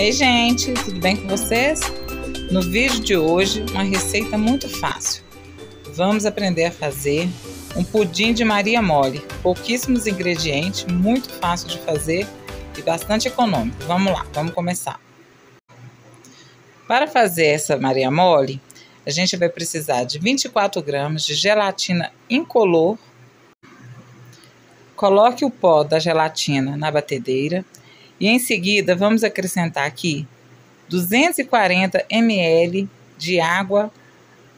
Ei gente, tudo bem com vocês? No vídeo de hoje, uma receita muito fácil. Vamos aprender a fazer um pudim de Maria Mole. Pouquíssimos ingredientes, muito fácil de fazer e bastante econômico. Vamos lá, vamos começar. Para fazer essa Maria Mole, a gente vai precisar de 24 gramas de gelatina incolor. Coloque o pó da gelatina na batedeira e em seguida, vamos acrescentar aqui 240 ml de água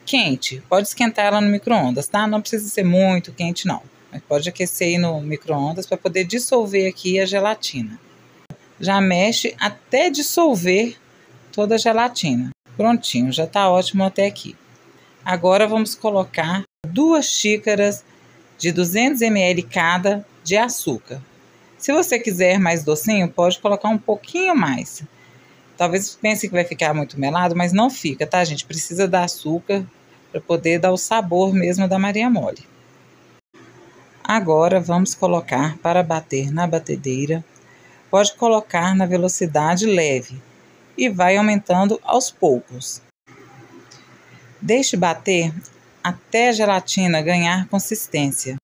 quente. Pode esquentar ela no micro-ondas, tá? Não precisa ser muito quente, não. Mas pode aquecer aí no micro-ondas para poder dissolver aqui a gelatina. Já mexe até dissolver toda a gelatina. Prontinho, já está ótimo até aqui. Agora vamos colocar duas xícaras de 200 ml cada de açúcar. Se você quiser mais docinho, pode colocar um pouquinho mais. Talvez pense que vai ficar muito melado, mas não fica, tá, gente? Precisa dar açúcar para poder dar o sabor mesmo da Maria Mole. Agora vamos colocar para bater na batedeira. Pode colocar na velocidade leve e vai aumentando aos poucos. Deixe bater até a gelatina ganhar consistência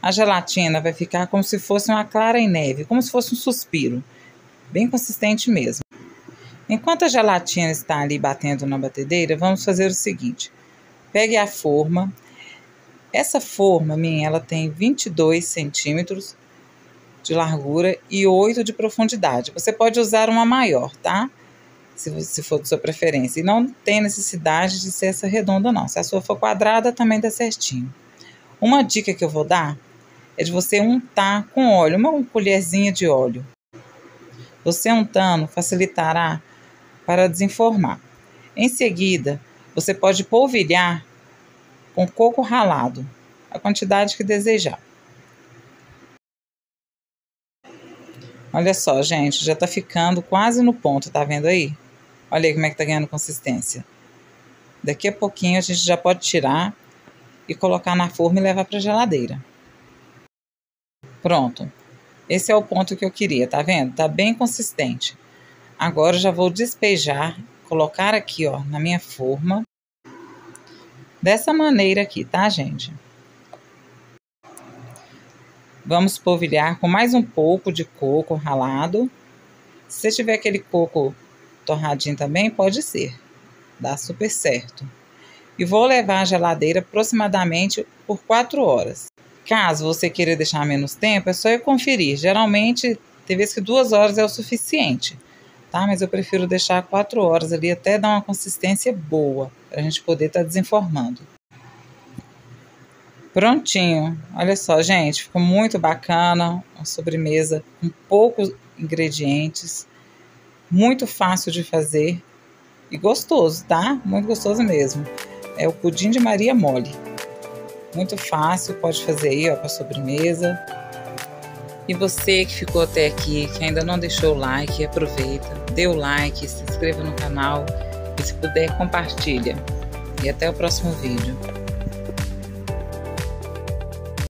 a gelatina vai ficar como se fosse uma clara em neve, como se fosse um suspiro, bem consistente mesmo. Enquanto a gelatina está ali batendo na batedeira, vamos fazer o seguinte: pegue a forma. Essa forma minha, ela tem 22 centímetros de largura e 8 de profundidade. Você pode usar uma maior, tá? Se, se for de sua preferência. E não tem necessidade de ser essa redonda, não. Se a sua for quadrada, também dá certinho. Uma dica que eu vou dar é de você untar com óleo, uma colherzinha de óleo. Você untando facilitará para desenformar. Em seguida, você pode polvilhar com coco ralado, a quantidade que desejar. Olha só, gente, já tá ficando quase no ponto, tá vendo aí? Olha aí como é que tá ganhando consistência. Daqui a pouquinho a gente já pode tirar e colocar na forma e levar para geladeira. Pronto. Esse é o ponto que eu queria, tá vendo? Tá bem consistente. Agora já vou despejar, colocar aqui, ó, na minha forma. Dessa maneira aqui, tá, gente? Vamos polvilhar com mais um pouco de coco ralado. Se tiver aquele coco torradinho também, pode ser. Dá super certo. E vou levar à geladeira aproximadamente por 4 horas. Caso você queira deixar menos tempo, é só eu conferir. Geralmente, tem vezes que duas horas é o suficiente, tá? Mas eu prefiro deixar quatro horas ali até dar uma consistência boa, para a gente poder estar tá desenformando. Prontinho. Olha só, gente, ficou muito bacana. Uma sobremesa com poucos ingredientes, muito fácil de fazer e gostoso, tá? Muito gostoso mesmo. É o pudim de Maria Mole. Muito fácil, pode fazer aí, ó, para sobremesa. E você que ficou até aqui, que ainda não deixou o like, aproveita, dê o like, se inscreva no canal e se puder compartilha. E até o próximo vídeo.